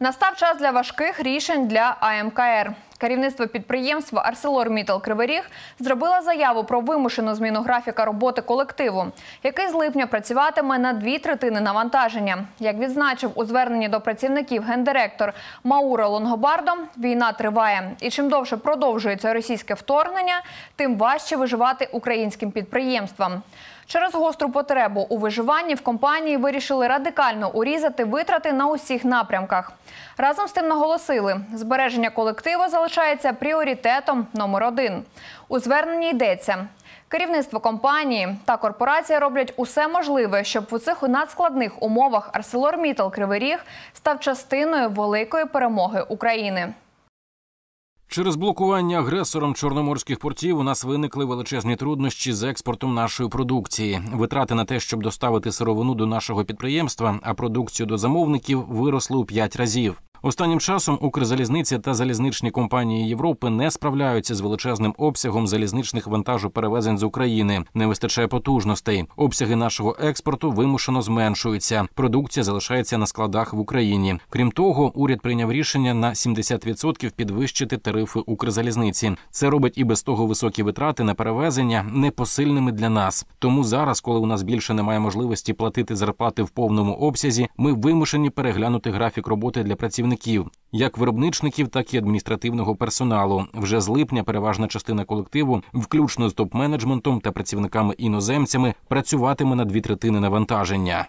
Настав час для важких рішень для АМКР. Керівництво підприємства «Арселормітал Кривий Ріг зробило заяву про вимушену зміну графіка роботи колективу, який з липня працюватиме на дві третини навантаження. Як відзначив у зверненні до працівників гендиректор Мауро Лонгобардо, війна триває. І чим довше продовжується російське вторгнення, тим важче виживати українським підприємствам. Через гостру потребу у виживанні в компанії вирішили радикально урізати витрати на усіх напрямках. Разом з тим наголосили, збереження колективу залишається пріоритетом номер один. У зверненні йдеться. Керівництво компанії та корпорація роблять усе можливе, щоб у цих надскладних умовах ArcelorMittal Кривий Ріг став частиною великої перемоги України. Через блокування агресором чорноморських портів у нас виникли величезні труднощі з експортом нашої продукції. Витрати на те, щоб доставити сировину до нашого підприємства, а продукцію до замовників виросли у п'ять разів. Останнім часом Укрзалізниця та залізничні компанії Європи не справляються з величезним обсягом залізничних вантажоперевезень з України. Не вистачає потужностей. Обсяги нашого експорту вимушено зменшуються. Продукція залишається на складах в Україні. Крім того, уряд прийняв рішення на 70% підвищити тарифи Укрзалізниці. Це робить і без того високі витрати на перевезення непосильними для нас. Тому зараз, коли у нас більше немає можливості платити зарплати в повному обсязі, ми вимушені переглянути графік роботи для працівників як виробничників, так і адміністративного персоналу. Вже з липня переважна частина колективу, включно з топ-менеджментом та працівниками іноземцями, працюватиме на дві третини навантаження.